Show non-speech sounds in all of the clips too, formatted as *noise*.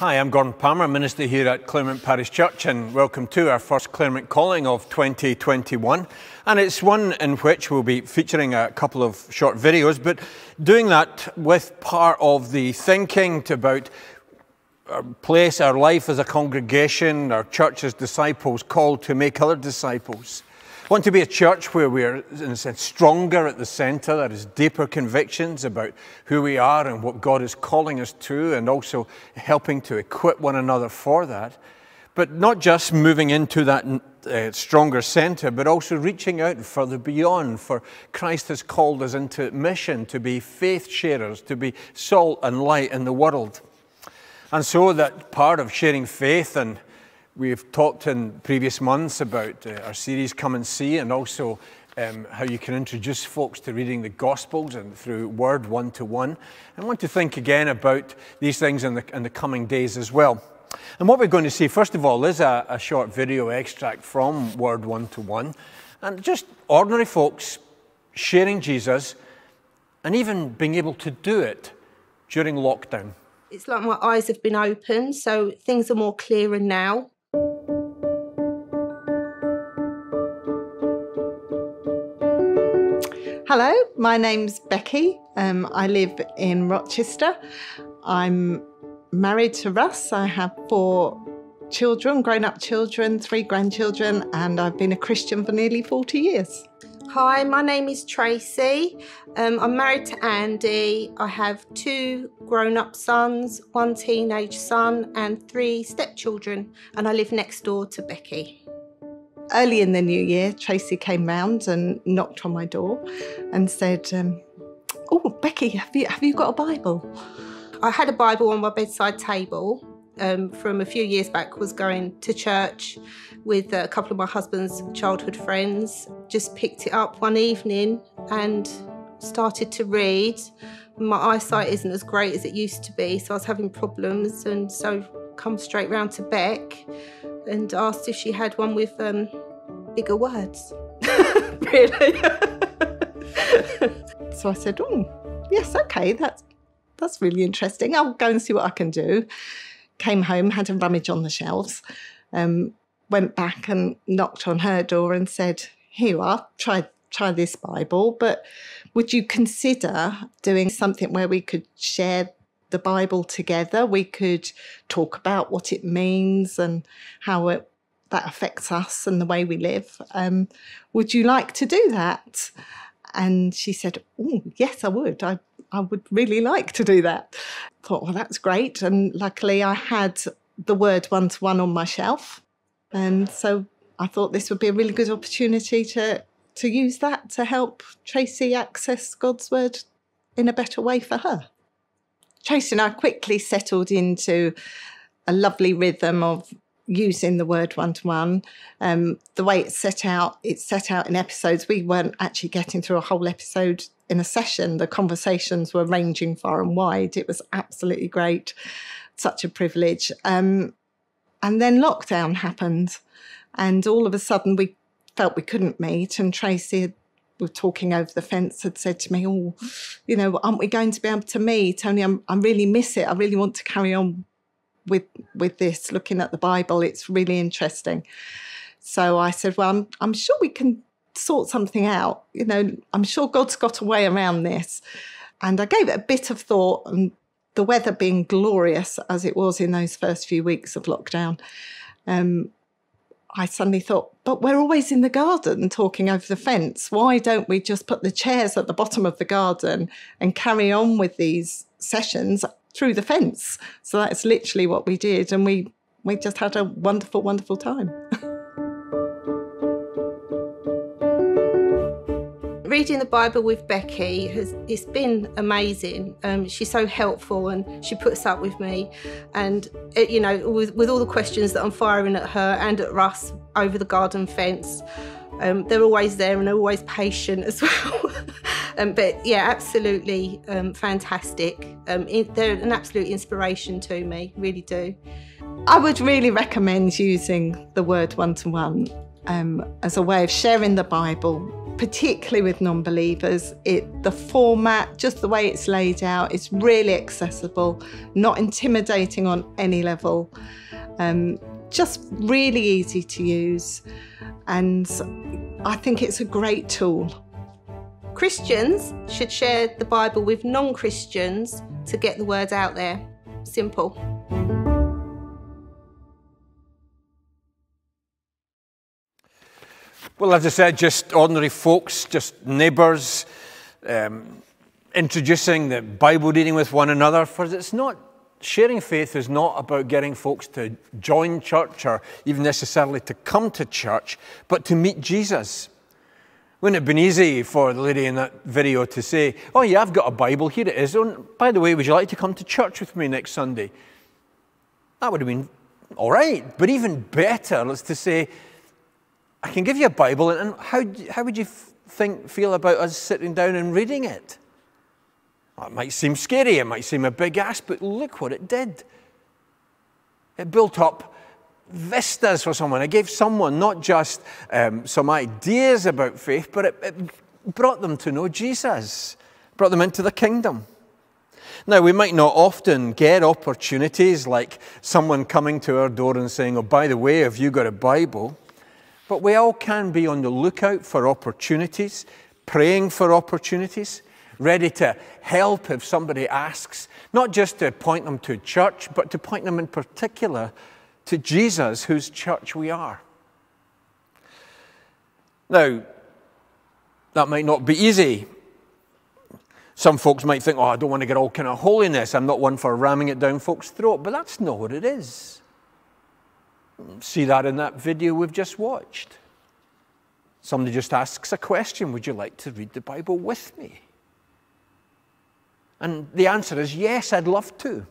Hi, I'm Gordon Palmer, Minister here at Claremont Parish Church, and welcome to our first Claremont Calling of 2021. And it's one in which we'll be featuring a couple of short videos, but doing that with part of the thinking about our place, our life as a congregation, our church as disciples, called to make other disciples want to be a church where we're, in a sense, stronger at the centre. There is deeper convictions about who we are and what God is calling us to, and also helping to equip one another for that. But not just moving into that uh, stronger centre, but also reaching out further beyond. For Christ has called us into mission to be faith sharers, to be salt and light in the world. And so that part of sharing faith and We've talked in previous months about uh, our series Come and See and also um, how you can introduce folks to reading the Gospels and through Word one to one. I want to think again about these things in the, in the coming days as well. And what we're going to see, first of all, is a, a short video extract from Word one to one. And just ordinary folks sharing Jesus and even being able to do it during lockdown. It's like my eyes have been opened, so things are more clearer now. Hello, my name's Becky. Um, I live in Rochester. I'm married to Russ. I have four children, grown up children, three grandchildren, and I've been a Christian for nearly 40 years. Hi, my name is Tracy. Um, I'm married to Andy. I have two grown up sons, one teenage son, and three stepchildren, and I live next door to Becky. Early in the new year, Tracy came round and knocked on my door and said, um, "Oh, Becky, have you have you got a Bible?" I had a Bible on my bedside table um, from a few years back. Was going to church with a couple of my husband's childhood friends. Just picked it up one evening and started to read. My eyesight isn't as great as it used to be, so I was having problems, and so come straight round to Beck and asked if she had one with um, words. *laughs* really? *laughs* so I said, "Oh, yes, okay, that's that's really interesting. I'll go and see what I can do." Came home, had a rummage on the shelves, um, went back and knocked on her door and said, "Here you are. Try try this Bible, but would you consider doing something where we could share the Bible together. We could talk about what it means and how it, that affects us and the way we live. Um, would you like to do that? And she said, Oh, yes, I would. I, I would really like to do that. I thought, well, that's great. And luckily, I had the word one to one on my shelf. And so I thought this would be a really good opportunity to, to use that to help Tracy access God's word in a better way for her. Tracy and I quickly settled into a lovely rhythm of using the word one to one. The way it's set out, it's set out in episodes. We weren't actually getting through a whole episode in a session. The conversations were ranging far and wide. It was absolutely great, such a privilege. Um, and then lockdown happened, and all of a sudden we felt we couldn't meet. And Tracy had were talking over the fence had said to me, "Oh, you know, aren't we going to be able to meet? Tony, I'm, I really miss it. I really want to carry on with with this. Looking at the Bible, it's really interesting." So I said, "Well, I'm I'm sure we can sort something out. You know, I'm sure God's got a way around this." And I gave it a bit of thought, and the weather being glorious as it was in those first few weeks of lockdown. Um, I suddenly thought, but we're always in the garden talking over the fence. Why don't we just put the chairs at the bottom of the garden and carry on with these sessions through the fence? So that's literally what we did. And we, we just had a wonderful, wonderful time. *laughs* reading the Bible with Becky has it's been amazing. Um, she's so helpful and she puts up with me, and it, you know with, with all the questions that I'm firing at her and at Russ over the garden fence. Um, they're always there and they're always patient as *laughs* well. Um, but yeah, absolutely um, fantastic. Um, they're an absolute inspiration to me, really do. I would really recommend using the word one to one as a way of sharing the Bible particularly with non-believers it the format just the way it's laid out is really accessible not intimidating on any level um, just really easy to use and i think it's a great tool Christians should share the Bible with non Christians to get the word out there. Simple. Well, as I said, just ordinary folks, just neighbours, um, introducing the Bible reading with one another. For it's not, sharing faith is not about getting folks to join church or even necessarily to come to church, but to meet Jesus. Wouldn't it have been easy for the lady in that video to say, Oh, yeah, I've got a Bible, here it is. Oh, by the way, would you like to come to church with me next Sunday? That would have been all right. But even better is to say, I can give you a Bible, and how, how would you think, feel about us sitting down and reading it? Well, it might seem scary, it might seem a big ask, but look what it did. It built up vistas for someone. It gave someone not just um, some ideas about faith, but it, it brought them to know Jesus, brought them into the kingdom. Now, we might not often get opportunities like someone coming to our door and saying, Oh, by the way, have you got a Bible? But we all can be on the lookout for opportunities, praying for opportunities, ready to help if somebody asks, not just to point them to church, but to point them in particular to Jesus, whose church we are. Now, that might not be easy. Some folks might think, oh, I don't want to get all kind of holiness. I'm not one for ramming it down folks' throat, but that's not what it is. See that in that video we've just watched. Somebody just asks a question Would you like to read the Bible with me? And the answer is yes, I'd love to.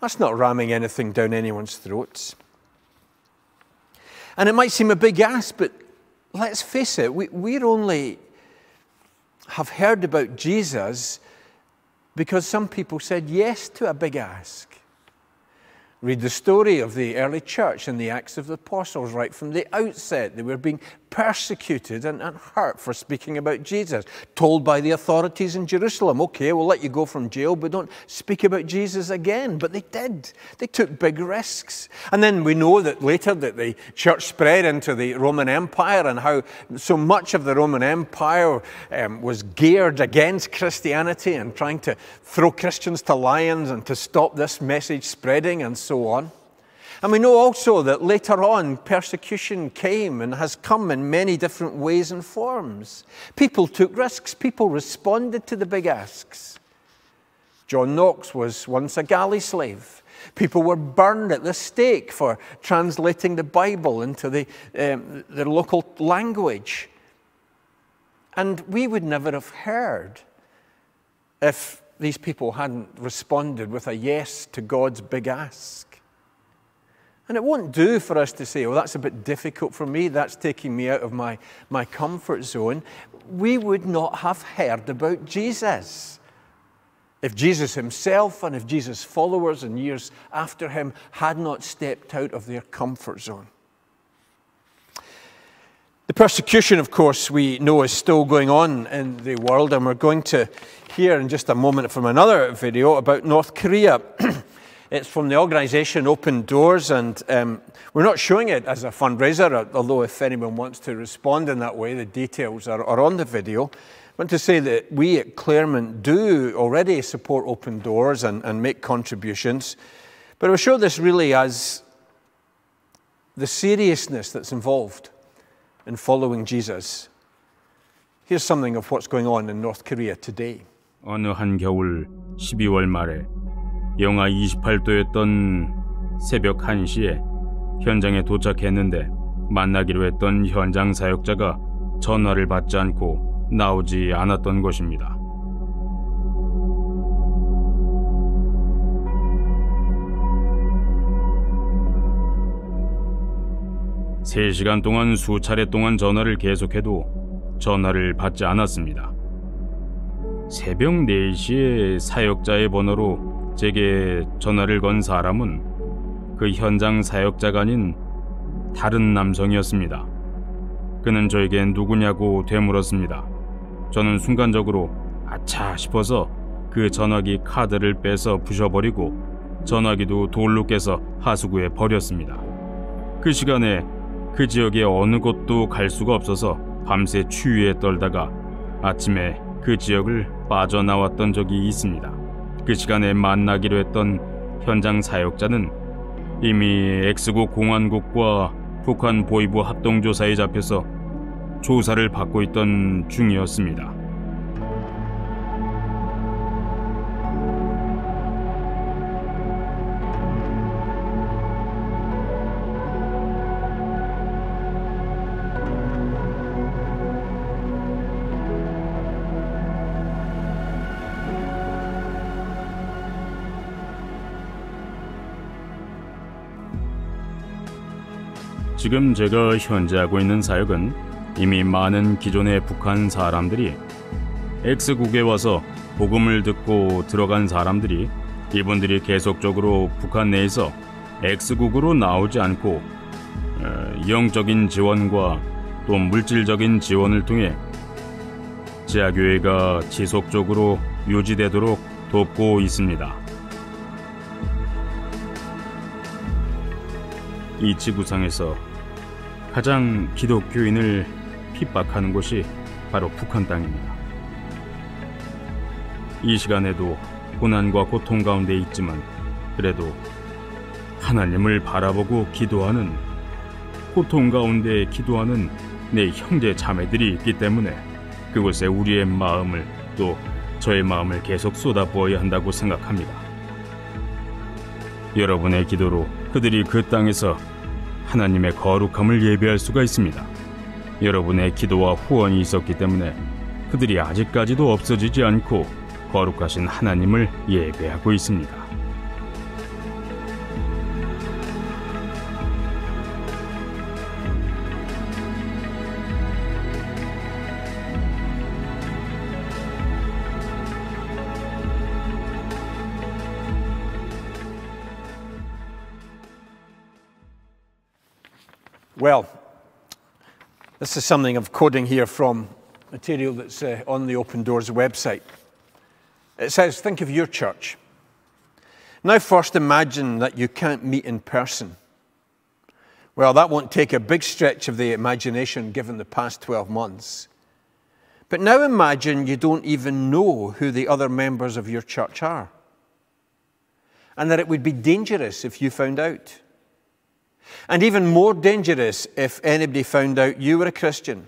That's not ramming anything down anyone's throats. And it might seem a big ask, but let's face it, we, we only have heard about Jesus because some people said yes to a big ask. Read the story of the early church and the Acts of the Apostles right from the outset. They were being persecuted and, and, hurt for speaking about Jesus, told by the authorities in Jerusalem, okay, we'll let you go from jail, but don't speak about Jesus again. But they did. They took big risks. And then we know that later that the church spread into the Roman Empire and how so much of the Roman Empire um, was geared against Christianity and trying to throw Christians to lions and to stop this message spreading and so on. And we know also that later on, persecution came and has come in many different ways and forms. People took risks, people responded to the big asks. John Knox was once a galley slave. People were burned at the stake for translating the Bible into the, um, the local language. And we would never have heard if these people hadn't responded with a yes to God's big ask. And it won't do for us to say, oh, that's a bit difficult for me, that's taking me out of my, my comfort zone. We would not have heard about Jesus. If Jesus himself and if Jesus' followers and years after him had not stepped out of their comfort zone. The persecution, of course, we know is still going on in the world, and we're going to hear in just a moment from another video about North Korea. *clears throat* It's from the organisation Open Doors, and um, we're not showing it as a fundraiser, although if anyone wants to respond in that way, the details are, are on the video. I want to say that we at Claremont do already support Open Doors and, and make contributions, but I will show this really as the seriousness that's involved in following Jesus. Here's something of what's going on in North Korea today. 어느 한겨울 12월 말에 영하 28도였던 새벽 1시에 현장에 도착했는데 만나기로 했던 현장 사역자가 전화를 받지 않고 나오지 않았던 것입니다. 세시간 동안 수차례 동안 전화를 계속해도 전화를 받지 않았습니다. 새벽 4시에 사역자의 번호로 제게 전화를 건 사람은 그 현장 사역자가 아닌 다른 남성이었습니다. 그는 저에게 누구냐고 되물었습니다. 저는 순간적으로 아차 싶어서 그 전화기 카드를 빼서 부셔버리고 전화기도 돌로 깨서 하수구에 버렸습니다. 그 시간에 그 지역의 어느 곳도 갈 수가 없어서 밤새 추위에 떨다가 아침에 그 지역을 빠져나왔던 적이 있습니다. 그 시간에 만나기로 했던 현장 사역자는 이미 X국 공안국과 북한 보위부 합동조사에 잡혀서 조사를 받고 있던 중이었습니다. 지금 제가 현재 하고 있는 사역은 이미 많은 기존의 북한 사람들이 X국에 와서 복음을 듣고 들어간 사람들이 이분들이 계속적으로 북한 내에서 X국으로 나오지 않고 어, 영적인 지원과 또 물질적인 지원을 통해 지하교회가 지속적으로 유지되도록 돕고 있습니다. 이 지구상에서 가장 기독교인을 핍박하는 곳이 바로 북한 땅입니다. 이 시간에도 고난과 고통 가운데 있지만 그래도 하나님을 바라보고 기도하는 고통 가운데 기도하는 내 형제 자매들이 있기 때문에 그곳에 우리의 마음을 또 저의 마음을 계속 쏟아부어야 한다고 생각합니다. 여러분의 기도로 그들이 그 땅에서 하나님의 거룩함을 예배할 수가 있습니다. 여러분의 기도와 후원이 있었기 때문에 그들이 아직까지도 없어지지 않고 거룩하신 하나님을 예배하고 있습니다. Well, this is something I'm quoting here from material that's uh, on the Open Doors website. It says, Think of your church. Now, first imagine that you can't meet in person. Well, that won't take a big stretch of the imagination given the past 12 months. But now imagine you don't even know who the other members of your church are. And that it would be dangerous if you found out. And even more dangerous if anybody found out you were a Christian.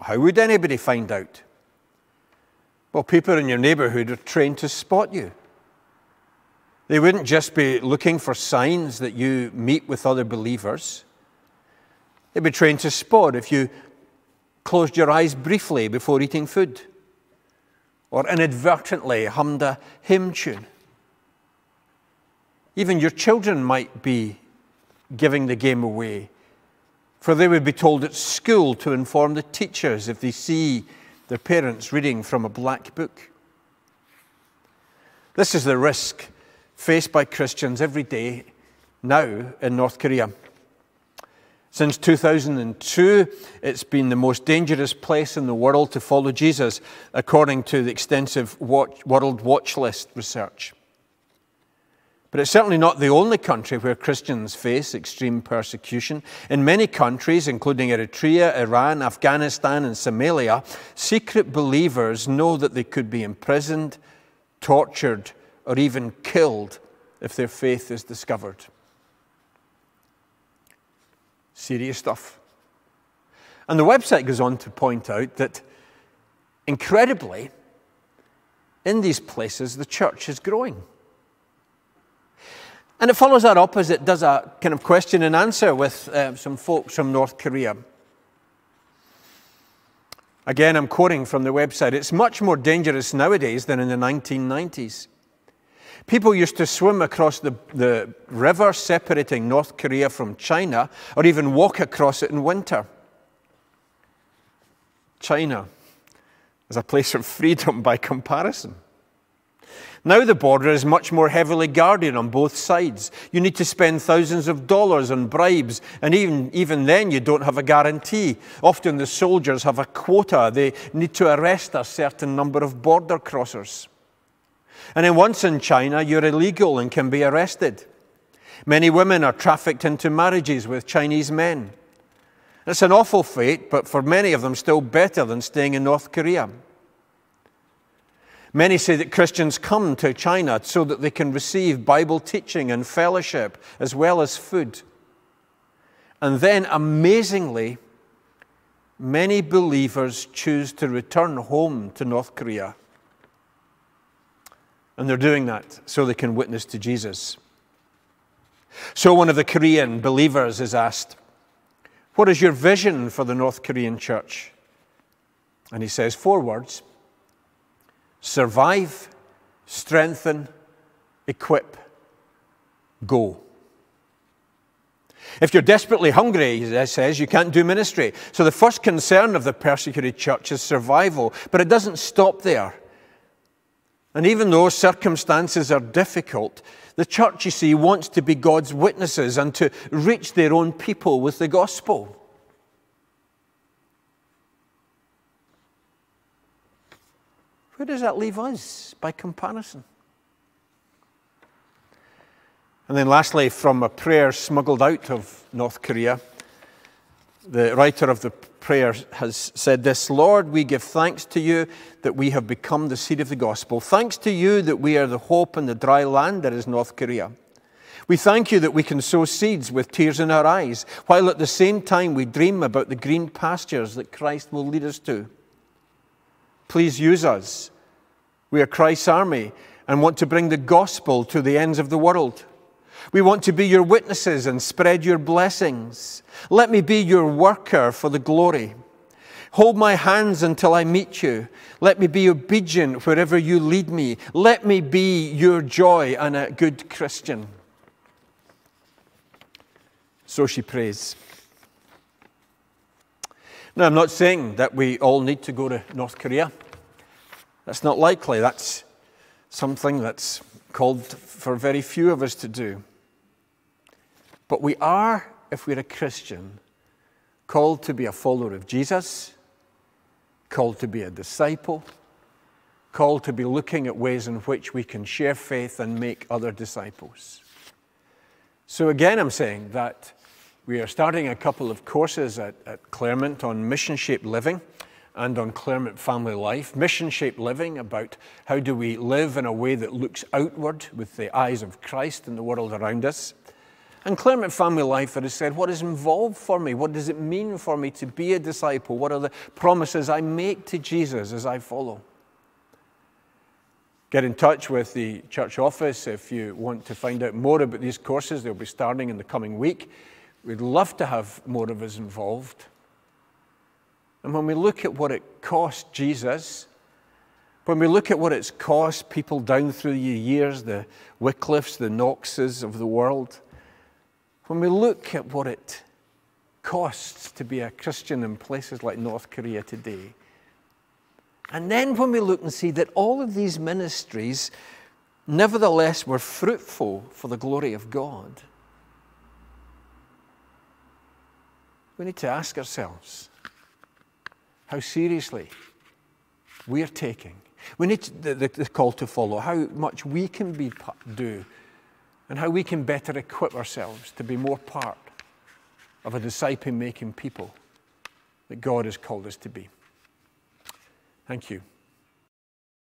How would anybody find out? Well, people in your neighbourhood are trained to spot you. They wouldn't just be looking for signs that you meet with other believers. They'd be trained to spot if you closed your eyes briefly before eating food or inadvertently hummed a hymn tune. Even your children might be giving the game away, for they would be told at school to inform the teachers if they see their parents reading from a black book. This is the risk faced by Christians every day now in North Korea. Since 2002, it's been the most dangerous place in the world to follow Jesus, according to the extensive Watch, World Watch List research. But it's certainly not the only country where Christians face extreme persecution. In many countries, including Eritrea, Iran, Afghanistan, and Somalia, secret believers know that they could be imprisoned, tortured, or even killed if their faith is discovered. Serious stuff. And the website goes on to point out that, incredibly, in these places, the church is growing. And it follows that up as it does a kind of question and answer with uh, some folks from North Korea. Again, I'm quoting from the website. It's much more dangerous nowadays than in the 1990s. People used to swim across the, the river separating North Korea from China, or even walk across it in winter. China is a place of freedom by comparison. Now the border is much more heavily guarded on both sides. You need to spend thousands of dollars on bribes, and even, even then you don't have a guarantee. Often the soldiers have a quota. They need to arrest a certain number of border crossers. And then once in China, you're illegal and can be arrested. Many women are trafficked into marriages with Chinese men. It's an awful fate, but for many of them, still better than staying in North Korea. Many say that Christians come to China so that they can receive Bible teaching and fellowship as well as food. And then, amazingly, many believers choose to return home to North Korea. And they're doing that so they can witness to Jesus. So, one of the Korean believers is asked, What is your vision for the North Korean church? And he says four words survive, strengthen, equip, go. If you're desperately hungry, it says, you can't do ministry. So the first concern of the persecuted church is survival, but it doesn't stop there. And even though circumstances are difficult, the church, you see, wants to be God's witnesses and to reach their own people with the gospel. Where does that leave us by comparison? And then, lastly, from a prayer smuggled out of North Korea, the writer of the prayer has said this Lord, we give thanks to you that we have become the seed of the gospel. Thanks to you that we are the hope in the dry land that is North Korea. We thank you that we can sow seeds with tears in our eyes, while at the same time we dream about the green pastures that Christ will lead us to. Please use us. We are Christ's army and want to bring the gospel to the ends of the world. We want to be your witnesses and spread your blessings. Let me be your worker for the glory. Hold my hands until I meet you. Let me be obedient wherever you lead me. Let me be your joy and a good Christian. So she prays. Now, I'm not saying that we all need to go to North Korea. That's not likely. That's something that's called for very few of us to do. But we are, if we're a Christian, called to be a follower of Jesus, called to be a disciple, called to be looking at ways in which we can share faith and make other disciples. So, again, I'm saying that we are starting a couple of courses at, at Claremont on mission shaped living and on Claremont Family Life, mission shaped living about how do we live in a way that looks outward with the eyes of Christ and the world around us. And Claremont Family Life that has said, what is involved for me? What does it mean for me to be a disciple? What are the promises I make to Jesus as I follow? Get in touch with the church office if you want to find out more about these courses. They'll be starting in the coming week. We'd love to have more of us involved. And when we look at what it cost Jesus, when we look at what it's cost people down through the years, the Wycliffes, the Knoxes of the world, when we look at what it costs to be a Christian in places like North Korea today, and then when we look and see that all of these ministries nevertheless were fruitful for the glory of God, we need to ask ourselves how seriously we're taking. We need the, the, the, call to follow, how much we can be, do, and how we can better equip ourselves to be more part of a disciple making people that God has called us to be. Thank you.